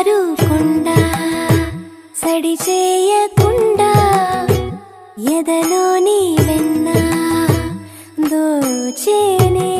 బంగారు సడి చేయకుండా ఎదలోని వెన్న దోచేనే